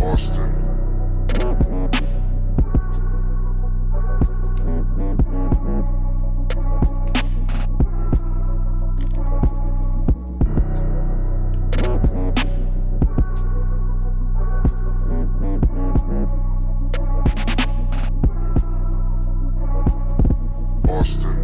Austin. Austin.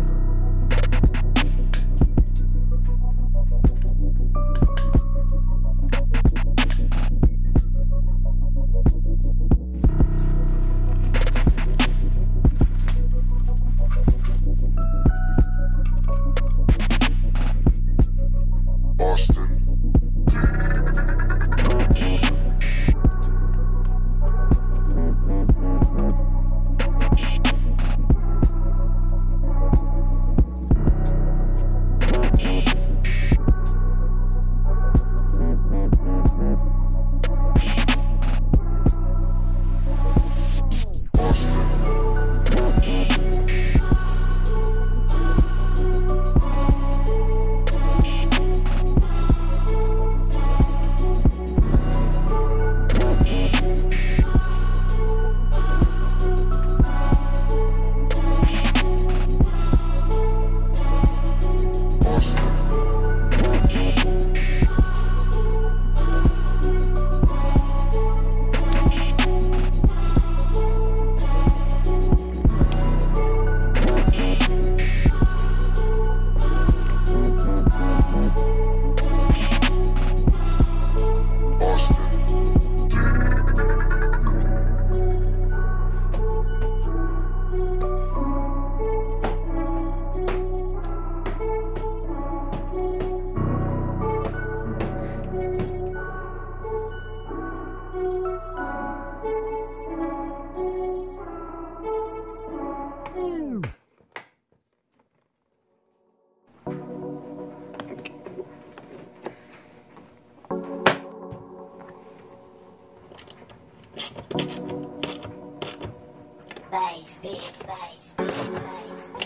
Bass, big bass, big bass,